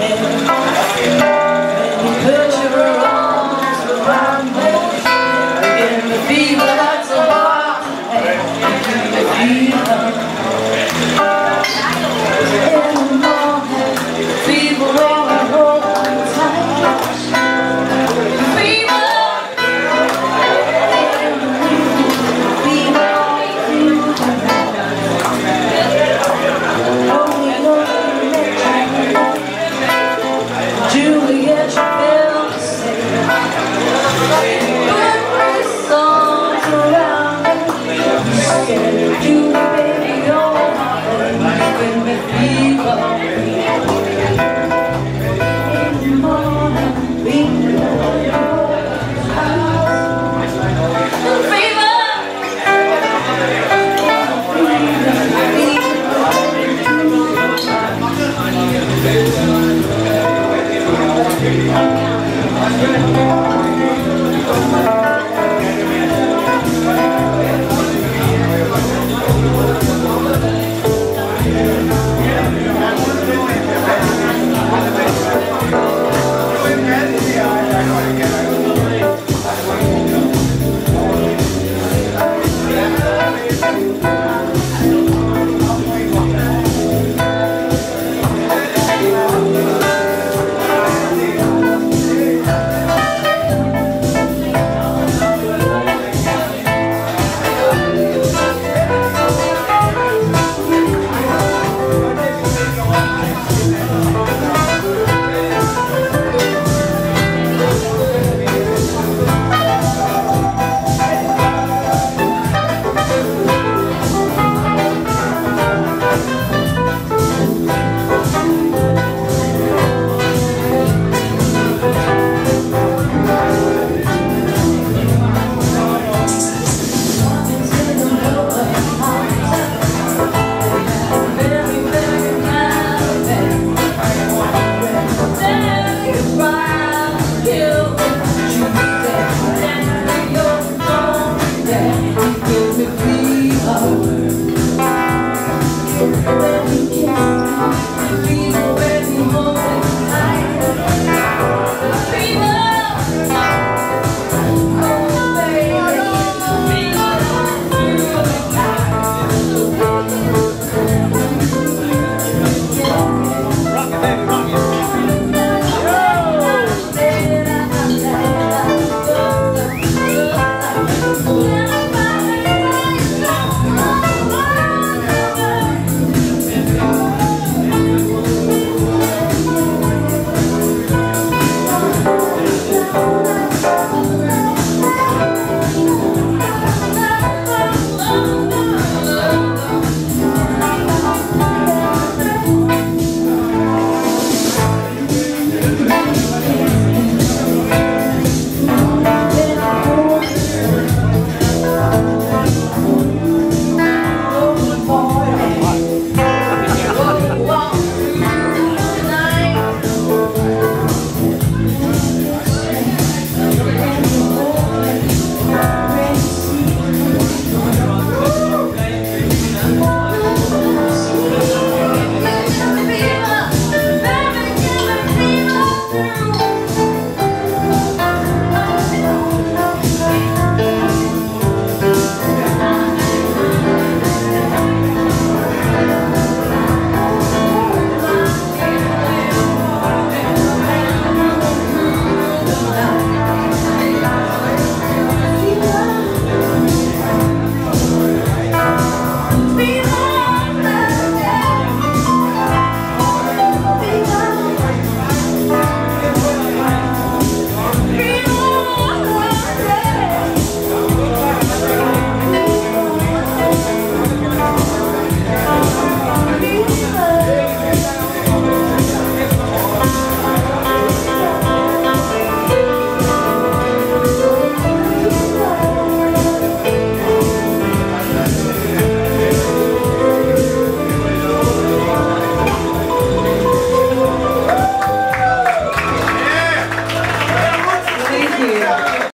And, you put your Yeah.